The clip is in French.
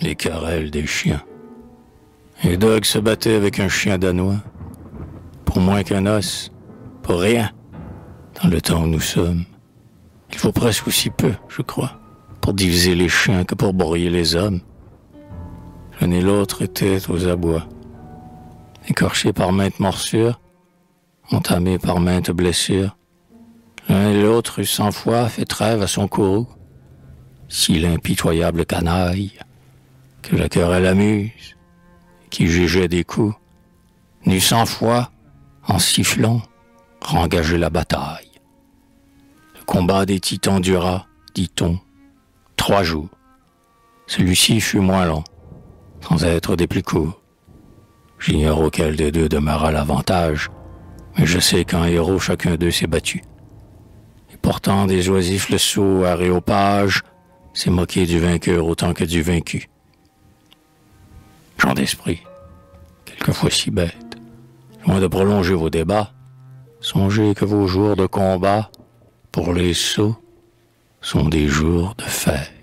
les querelles des chiens. Et Doug se battait avec un chien danois, pour moins qu'un os, pour rien, dans le temps où nous sommes. Il faut presque aussi peu, je crois, pour diviser les chiens que pour broyer les hommes. L'un et l'autre étaient aux abois, écorchés par maintes morsures, entamés par maintes blessures. L'un et l'autre eut cent fois fait trêve à son courroux, si l'impitoyable canaille, que la querelle amuse, qui jugeait des coups, n'eut cent fois, en sifflant, rengagé la bataille. Le combat des titans dura, dit-on, trois jours. Celui-ci fut moins long, sans être des plus courts. J'ignore auquel des deux demeura l'avantage, mais je sais qu'en héros chacun d'eux s'est battu. Et portant des oisifs le sceau aréopage, s'est moqué du vainqueur autant que du vaincu. Jean d'esprit, quelquefois si bête, loin de prolonger vos débats, songez que vos jours de combat, pour les sots, sont des jours de fête.